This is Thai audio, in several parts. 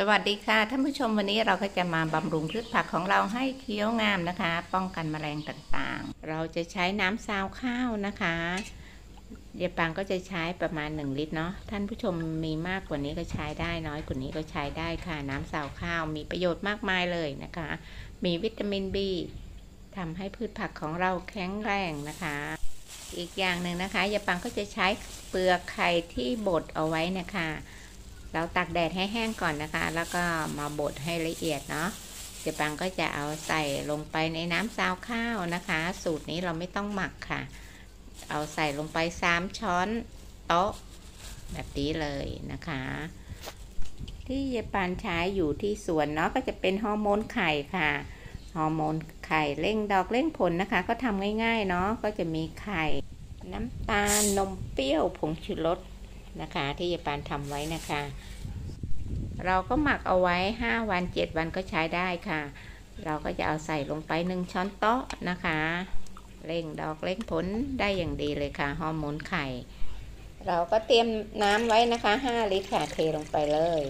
สวัสดีค่ะท่านผู้ชมวันนี้เราก็จะมาบำรุงพืชผักของเราให้เคี้ยวงามนะคะ ป้องกันแมลงต่างๆ เราจะใช้น้ำซาวข้าวนะคะเยปังก็จะใช้ประมาณ 1 ลิตรเนาะท่านผู้ชมมีมากกว่านี้ก็ใช้ได้น้อยกว่านี้ก็ใช้ได้ค่ะ น้ำซาวข้าวมีประโยชน์มากมายเลยนะคะ มีวิตามิน B ทำให้พืชผักของเราแข็งแรงนะคะอีกอย่างหนึ่งนะคะยาปังก็จะใช้เปลือกไข่ที่บดเอาไว้นะคะ เราตักแดดให้แห้งก่อนนะคะ แล้วก็มาบดให้ละเอียดเนาะเดี๋ยวปังก็จะเอาใส่ลงไปในน้ำซาวข้าวนะคะ สูตรนี้เราไม่ต้องหมักค่ะ เอาใส่ลงไป 3 ช้อนโต๊ะแบบนี้เลยนะคะ ที่เยปานใช้อยู่ที่สวนเนาะก็จะเป็นฮอร์โมนไข่ค่ะฮอร์โมนไข่เร่งดอกเร่งผลนะคะ ก็ทำง่ายๆเนาะก็จะมีไข่ น้ำตาลนมเปรี้ยวผงชูรส นะคะ ที่ยายปานทำไว้นะคะ เราก็หมักเอาไว้ 5 วัน 7 วันก็ใช้ได้ค่ะ เราก็จะเอาใส่ลงไป 1 ช้อนโต๊ะนะคะเร่งดอกเร่งผลได้อย่างดีเลยค่ะฮอร์โมนไข่ เราก็เตรียมน้ำไว้นะคะ 5 ลิตรค่ะเทลงไปเลย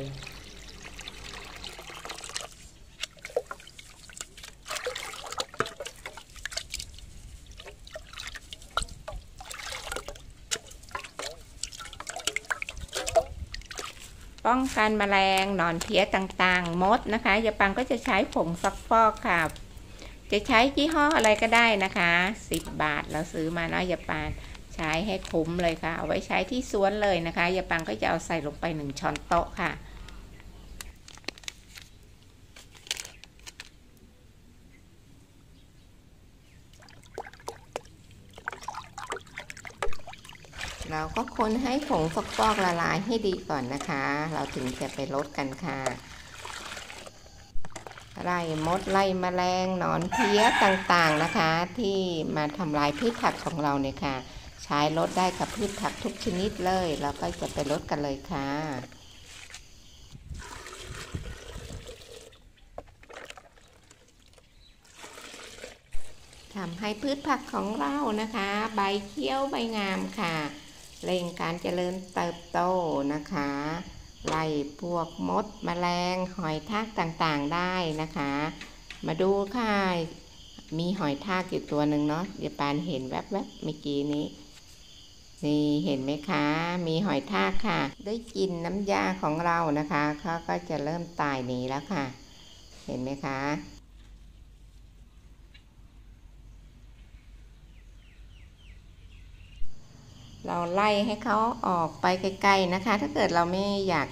ป้องกันแมลงหนอนเพี้ยต่างๆ มดนะคะยาปังก็จะใช้ผงซักฟอกค่ะ จะใช้ยี่ห้ออะไรก็ได้นะคะ 10 บาทเราซื้อมาเนาะยาปังใช้ให้คุ้มเลยค่ะ เอาไว้ใช้ที่สวนเลยนะคะยาปังก็จะเอาใส่ลงไป 1 ช้อนโต๊ะค่ะ เราก็คนให้ผงฟอกฟอกละลายให้ดีก่อนนะคะ เราถึงจะไปลดกันค่ะ ไล่มดไล่มแมลงหนอนเพี้ยต่างๆนะคะ ที่มาทำลายพืชผักของเราเนี่ยค่ะ ใช้ลดได้กับพืชผักทุกชนิดเลยเราก็จะไปลดกันเลยค่ะทำให้พืชผักของเรานะคะ ใบเขียวใบงามค่ะ เร่งการเจริญเติบโตนะคะ ไล่พวกมดมแมลงหอยทากต่างๆได้นะคะ มาดูค่ะ มีหอยทากอยู่ตัวหนึ่งเนาะเดี๋ยวปานเห็นแวบๆเมื่อกี้นี้ นี่เห็นไหมคะ มีหอยทากค่ะ ได้กินน้ำยาของเรานะคะเขาก็จะเริ่มตายหนีแล้วค่ะ เห็นไหมคะ เราไล่ให้เขาออกไปไกลๆนะคะ ถ้าเกิดเราไม่อยาก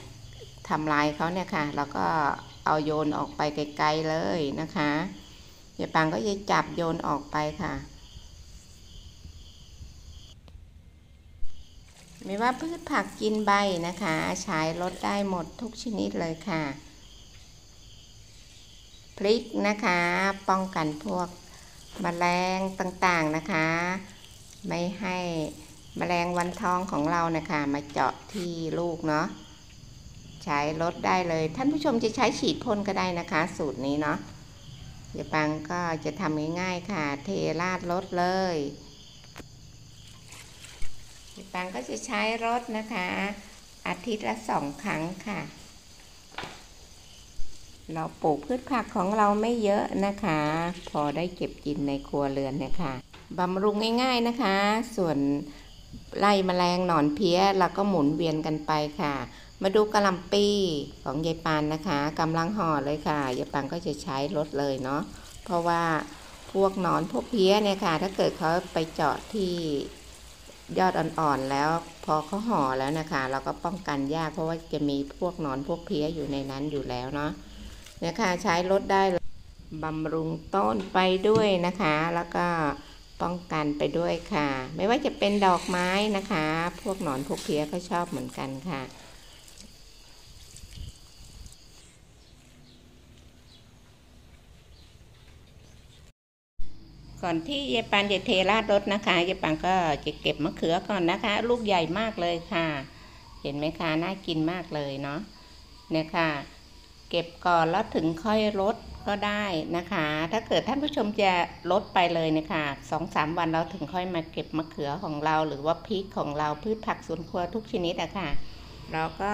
ทำลายเขาเนี่ยค่ะ เราก็เอาโยนออกไปไกลๆเลยนะคะยายปังก็จะจับโยนออกไปค่ะ ไม่ว่าพืชผักกินใบนะคะ ใช้ลดได้หมดทุกชนิดเลยค่ะ พริกนะคะ ป้องกันพวกมแมลงต่างๆนะคะ ไม่ให้ มแมลงวันทองของเรานะคะมาเจาะที่ลูกเนาะใช้ลดได้เลย ท่านผู้ชมจะใช้ฉีดพ่นก็ได้นะคะ สูตรนี้เนาะเยวปังก็จะทำง่ายๆค่ะ เทราดรถเลยเยวปังก็จะใช้รถนะคะ อาทิตย์ละสองครั้งค่ะ เราปลูกพืชผักของเราไม่เยอะนะคะ พอได้เก็บกินในครัวเรือนเนี่ยค่ะบำรุงง่าย ๆนะคะ ส่วน ไล่มแมลงหนอนเพี้ยเราก็หมุนเวียนกันไปค่ะ มาดูกระลำปีของยายปานนะคะกำลังห่อเลยค่ะยายปานก็จะใช้รถเลยเนาะเพราะว่าพวกหนอนพวกเพี้ยเนี่ยค่ะ ถ้าเกิดเขาไปเจาะที่ยอดอ่อนๆแล้ว พอเขาห่อแล้วนะคะ เราก็ป้องกันยากเพราะว่าจะมีพวกหนอนพวกเพี้ยอยู่ในนั้นอยู่แล้วเนาะเนี่ยค่ะใช้รถได้บำรุงต้นไปด้วยนะคะ แล้วก็ ป้องกันไปด้วยค่ะ ไม่ว่าจะเป็นดอกไม้นะคะ พวกหนอนพวกเพี้ยก็ชอบเหมือนกันค่ะก่อนที่ยายปันจะเทราดรถนะคะยายปันก็จะเก็บมะเขือก่อนนะคะ ลูกใหญ่มากเลยค่ะ เห็นไหมคะน่ากินมากเลยเนาะเนี่ยค่ะ เก็บก่อนแล้วถึงค่อยลดก็ได้นะคะ ถ้าเกิดท่านผู้ชมจะลดไปเลยนะคะสองสามวันเราถึงค่อยมาเก็บมะเขือของเรา หรือว่าพริกของเราพืชผักสวนครัวทุกชนิดอะค่ะ เราก็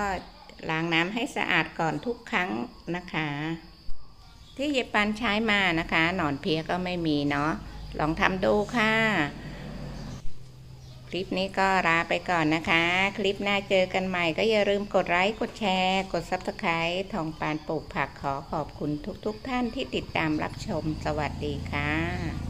ล้างน้ำให้สะอาดก่อนทุกครั้งนะคะ ที่เยปันใช้มานะคะ หนอนเพลี้ยก็ไม่มีเนาะลองทำดูค่ะ คลิปนี้ก็ลาไปก่อนนะคะ คลิปหน้าเจอกันใหม่ก็อย่าลืมกดไลค์ กดแชร์ กด subscribe ทองปานปลูกผักขอขอบคุณทุกๆท่านที่ติดตามรับชม สวัสดีค่ะ